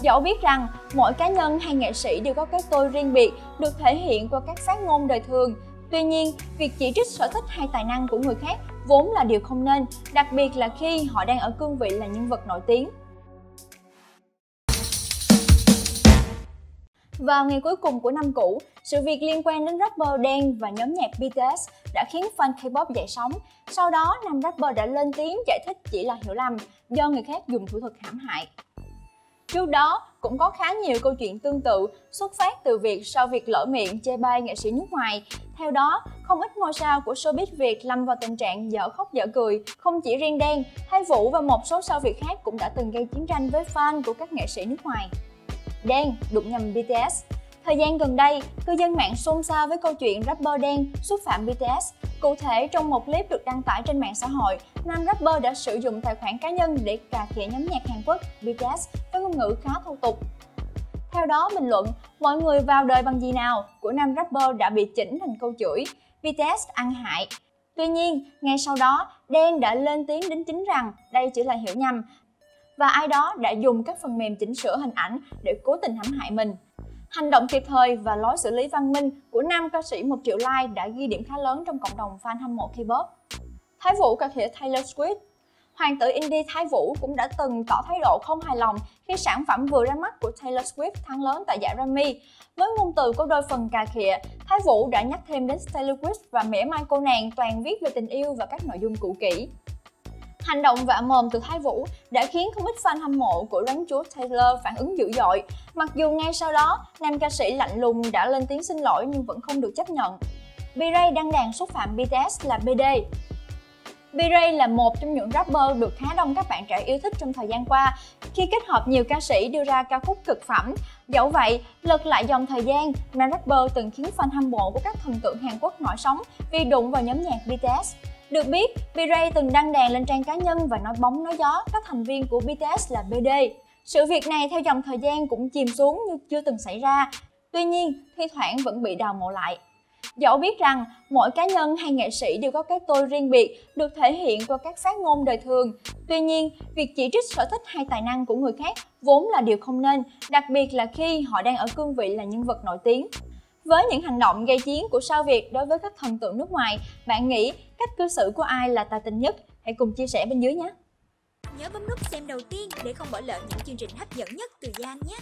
Dẫu biết rằng mỗi cá nhân hay nghệ sĩ đều có cái tôi riêng biệt được thể hiện qua các phát ngôn đời thường, Tuy nhiên, việc chỉ trích sở thích hay tài năng của người khác vốn là điều không nên, đặc biệt là khi họ đang ở cương vị là nhân vật nổi tiếng. Vào ngày cuối cùng của năm cũ, sự việc liên quan đến rapper Đen và nhóm nhạc BTS đã khiến fan K-pop dậy sóng. Sau đó, nam rapper đã lên tiếng giải thích chỉ là hiểu lầm do người khác dùng thủ thuật hãm hại. Trước đó, cũng có khá nhiều câu chuyện tương tự xuất phát từ việc sau việc lỡ miệng chê bai nghệ sĩ nước ngoài. Theo đó, không ít ngôi sao của showbiz Việt lâm vào tình trạng dở khóc dở cười. Không chỉ riêng Đen, Thái Vũ và một số sao Việt khác cũng đã từng gây chiến tranh với fan của các nghệ sĩ nước ngoài. Đen đụng nhầm BTS Thời gian gần đây, cư dân mạng xôn xao với câu chuyện rapper đen xúc phạm BTS. Cụ thể, trong một clip được đăng tải trên mạng xã hội, nam rapper đã sử dụng tài khoản cá nhân để cà khịa nhóm nhạc Hàn Quốc BTS với ngôn ngữ khá thô tục. Theo đó, bình luận Mọi người vào đời bằng gì nào của nam rapper đã bị chỉnh thành câu chửi BTS ăn hại. Tuy nhiên, ngay sau đó, Đen đã lên tiếng đính chính rằng đây chỉ là hiểu nhầm và ai đó đã dùng các phần mềm chỉnh sửa hình ảnh để cố tình hãm hại mình. Hành động kịp thời và lối xử lý văn minh của nam ca sĩ 1 triệu like đã ghi điểm khá lớn trong cộng đồng fan hâm mộ K-pop. Thái Vũ ca sĩ Taylor Swift Hoàng tử indie Thái Vũ cũng đã từng tỏ thái độ không hài lòng khi sản phẩm vừa ra mắt của Taylor Swift thắng lớn tại giải Grammy. Với ngôn từ có đôi phần cà khịa, Thái Vũ đã nhắc thêm đến Taylor Swift và mỉa mai cô nàng toàn viết về tình yêu và các nội dung cũ kỹ. Hành động vạ mồm từ Thái Vũ đã khiến không ít fan hâm mộ của rắn chúa Taylor phản ứng dữ dội. Mặc dù ngay sau đó, nam ca sĩ lạnh lùng đã lên tiếng xin lỗi nhưng vẫn không được chấp nhận. B-Ray đăng đàn xúc phạm BTS là BD. B-Ray là một trong những rapper được khá đông các bạn trẻ yêu thích trong thời gian qua khi kết hợp nhiều ca sĩ đưa ra ca khúc cực phẩm. Dẫu vậy, lật lại dòng thời gian, nam rapper từng khiến fan hâm mộ của các thần tượng Hàn Quốc nổi sóng vì đụng vào nhóm nhạc BTS. Được biết, V-Ray từng đăng đàn lên trang cá nhân và nói bóng nói gió các thành viên của BTS là BD. Sự việc này theo dòng thời gian cũng chìm xuống như chưa từng xảy ra, tuy nhiên thi thoảng vẫn bị đào mộ lại. Dẫu biết rằng mỗi cá nhân hay nghệ sĩ đều có cái tôi riêng biệt được thể hiện qua các phát ngôn đời thường. Tuy nhiên, việc chỉ trích sở thích hay tài năng của người khác vốn là điều không nên, đặc biệt là khi họ đang ở cương vị là nhân vật nổi tiếng. Với những hành động gây chiến của sao Việt đối với các thần tượng nước ngoài, bạn nghĩ cách cư xử của ai là tài tình nhất? Hãy cùng chia sẻ bên dưới nhé! Nhớ bấm nút xem đầu tiên để không bỏ lỡ những chương trình hấp dẫn nhất từ Giang nhé!